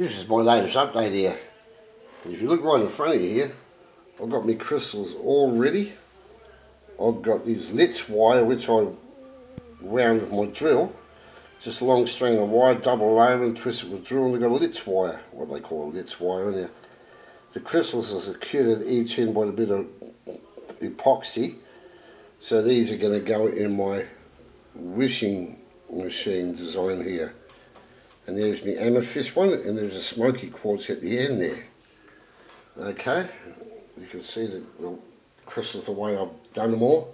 This is my latest update here. If you look right in front of you here, I've got my crystals all ready. I've got this litz wire which I wound with my drill. Just a long string of wire, double layer and twist it with drill and they've got a litz wire, what they call a litz wire in there. The crystals are secured at each end by a bit of epoxy. So these are going to go in my wishing machine design here. And there's my amethyst one, and there's a smoky quartz at the end there. Okay, you can see the, the crystals the way I've done them all.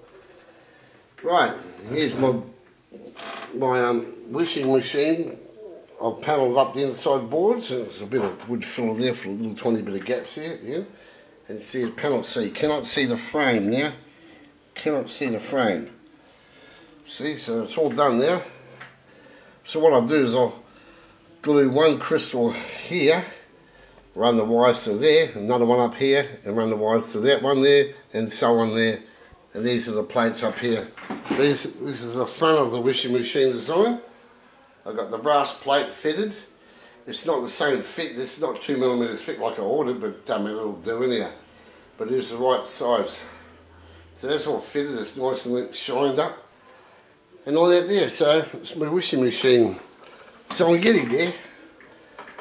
Right, here's my my um, wishing machine. I've panelled up the inside boards, and there's a bit of wood filler there for a little tiny bit of gaps there, yeah. And see the panel, so you cannot see the frame now. Cannot see the frame. See, so it's all done now. So what I'll do is I'll glue one crystal here, run the wires to there, another one up here, and run the wires to that one there, and so on there. And these are the plates up here. These, this is the front of the wishing machine design. I've got the brass plate fitted. It's not the same fit, it's not two millimeters thick like I ordered, but um, it'll do in here. But it is the right size. So that's all fitted, it's nice and shined up. And all that there, so it's my wishing machine so I'm getting there.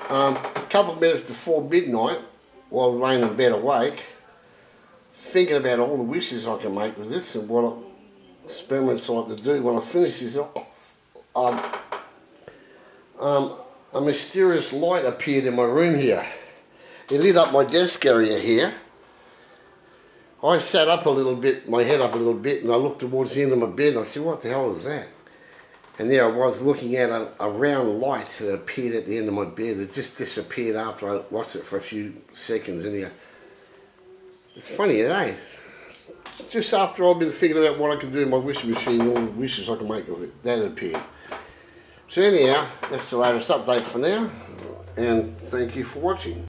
Um, a couple of minutes before midnight, while I was laying in bed awake, thinking about all the wishes I can make with this and what experiments I like to do when I finish this off. Um, um, a mysterious light appeared in my room here. It lit up my desk area here. I sat up a little bit, my head up a little bit, and I looked towards the end of my bed and I said, what the hell is that? And there I was looking at a, a, round light that appeared at the end of my bed. It just disappeared after I watched it for a few seconds. And it's funny, eh? Just after I've been thinking about what I can do in my wishing machine, all the wishes I can make of it, that appeared. So anyhow, that's the latest update for now. And thank you for watching.